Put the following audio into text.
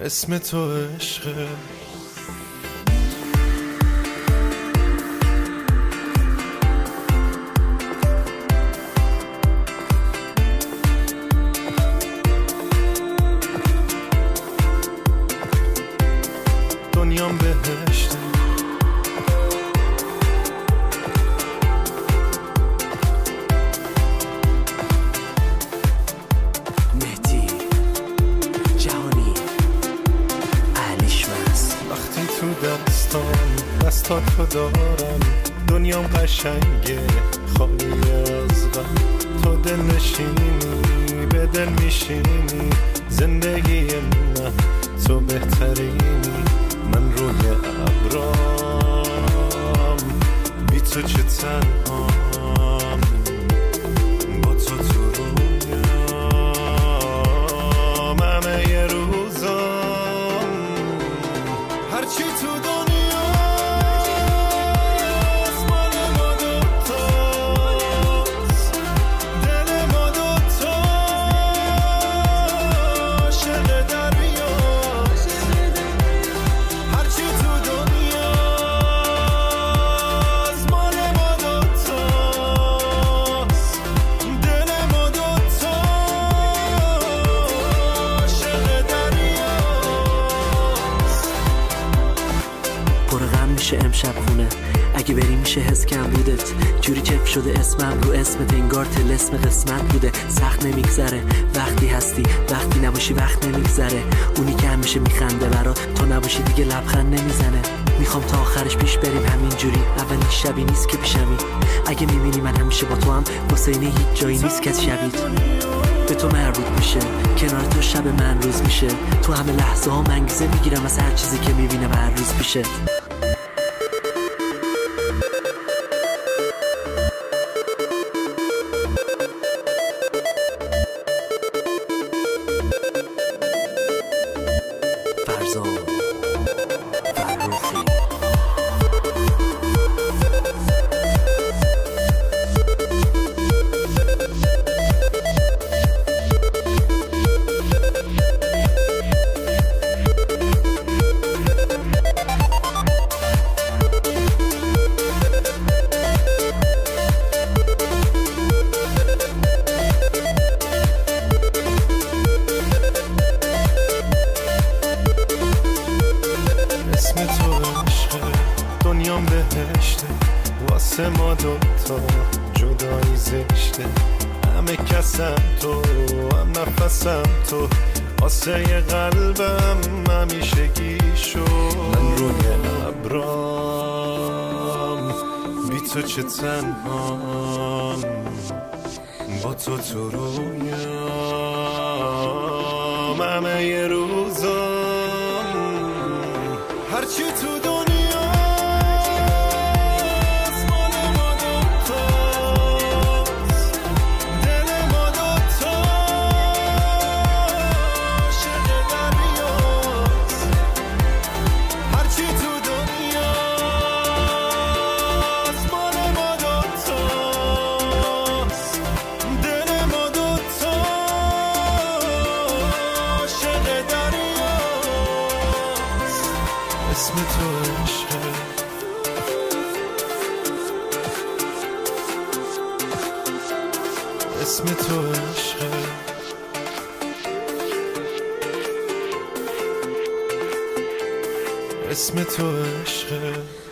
اسم تو عشقه تو دستام دستاتو دارم. دنیام قشنگه خالی از غم. تو دل نشینی به دل میشینی. زندگی من تو بهترینی. من روی ابرام. بی تو چه تنهام. با تو تو میشه امشب خونه. اگه بری میشه حس کم بودت. جوری چپ شده اسمم رو اسمت انگار اسم قسمت بوده. سخت نمیگذره. وقتی هستی وقتی نباشی وقت نمیگذره. اونی که همیشه میخنده برات تو نباشی دیگه لبخند نمی‌زنه. می‌خوام تا آخرش پیش بریم همین جوری اولین شبی نیست که پیشمی. اگه می‌بینی من همیشه با تو هم واسه اینه هیچ جایی نیست که شبید به تو مربوط میشه. کنار تو شب من روز میشه. تو همه لحظه ها منگیزه می‌گیرم از هر چیزی که می‌بینم هر روز میشه واسه ما دوتا جدایی زشته. همه کسم تو هم نفسم تو. آسه قلبم همیشه گیشو من روی ابرام. بی تو چه تنهام. با تو تو رویام. همه یه روزام. هرچی تو دنیا اسم تو عشقه. اسم تو عشقه.